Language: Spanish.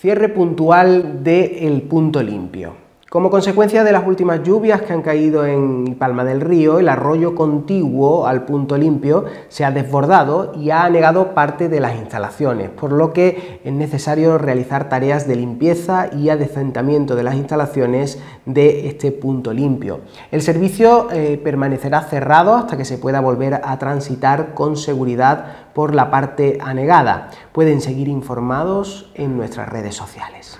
Cierre puntual del punto limpio. Como consecuencia de las últimas lluvias que han caído en Palma del Río, el arroyo contiguo al punto limpio se ha desbordado y ha anegado parte de las instalaciones, por lo que es necesario realizar tareas de limpieza y adecentamiento de las instalaciones de este punto limpio. El servicio eh, permanecerá cerrado hasta que se pueda volver a transitar con seguridad por la parte anegada. Pueden seguir informados en nuestras redes sociales.